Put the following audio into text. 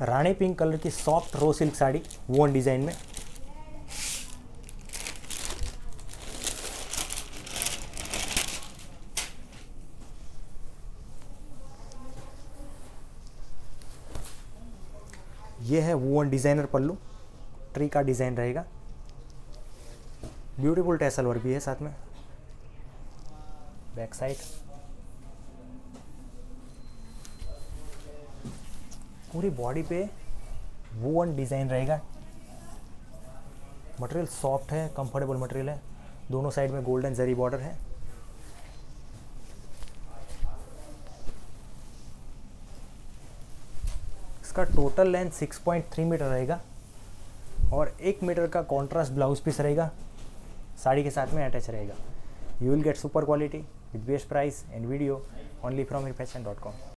रानी pink colour की soft raw silk sari woven design में। ये है वूवन डिज़ाइनर पल्लू, ट्री का डिज़ाइन रहेगा। ब्यूटीफुल टैसल वर्क भी है साथ में। Back side. पूरी बॉडी पे वूवन डिज़ाइन रहेगा। मटेरियल सॉफ्ट है कंफर्टेबल मटेरियल है। दोनों साइड में गोल्डन जरी बॉर्डर है। इसका टोटल लेंथ 6.3 मीटर रहेगा और एक मीटर का कॉन्ट्रास्ट ब्लाउज पीस रहेगा। साड़ी के साथ में अटैच रहेगा। You will get super quality with best price and video only from fashion dot com